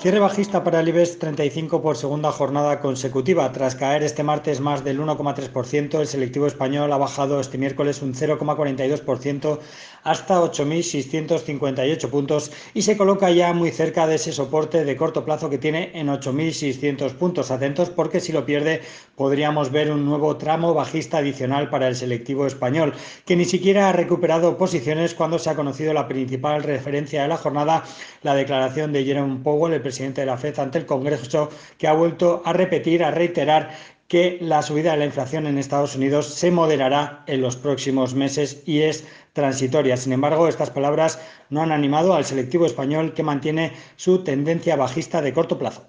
Cierre bajista para el IBEX 35 por segunda jornada consecutiva. Tras caer este martes más del 1,3%, el selectivo español ha bajado este miércoles un 0,42% hasta 8.658 puntos y se coloca ya muy cerca de ese soporte de corto plazo que tiene en 8.600 puntos. Atentos porque si lo pierde podríamos ver un nuevo tramo bajista adicional para el selectivo español, que ni siquiera ha recuperado posiciones cuando se ha conocido la principal referencia de la jornada, la declaración de Jerome Powell, el presidente de la FED ante el Congreso, que ha vuelto a repetir, a reiterar que la subida de la inflación en Estados Unidos se moderará en los próximos meses y es transitoria. Sin embargo, estas palabras no han animado al selectivo español que mantiene su tendencia bajista de corto plazo.